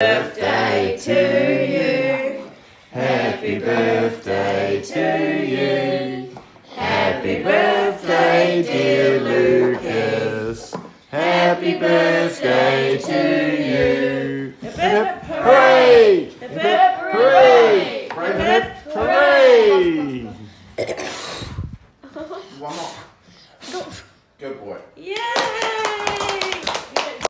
birthday to you. Happy birthday to you. Happy birthday, dear Lucas. Happy birthday to you. Hooray! Hooray! Hooray! Hooray! One more. Good boy. Yeah!